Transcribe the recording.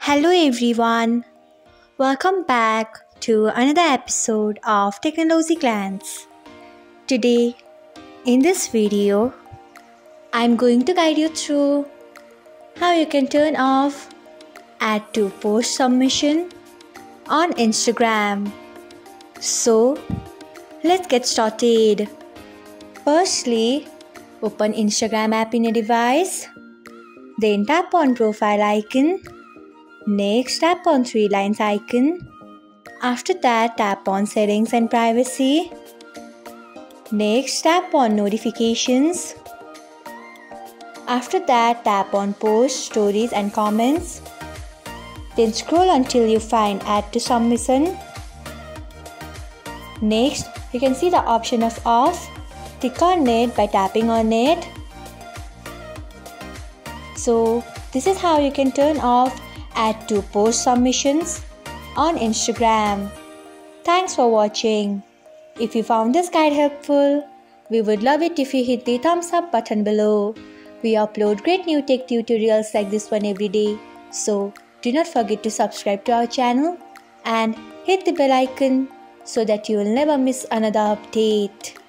Hello everyone. Welcome back to another episode of Technology Glance. Today, in this video, I'm going to guide you through how you can turn off add to post submission on Instagram. So, let's get started. Firstly, open Instagram app in your device. Then tap on profile icon Next, tap on three lines icon. After that, tap on settings and privacy. Next, tap on notifications. After that, tap on posts, stories and comments. Then scroll until you find add to submission. Next, you can see the option of off. Click on it by tapping on it. So, this is how you can turn off add to post submissions on Instagram. Thanks for watching. If you found this guide helpful, we would love it if you hit the thumbs up button below. We upload great new tech tutorials like this one every day. So do not forget to subscribe to our channel and hit the bell icon so that you will never miss another update.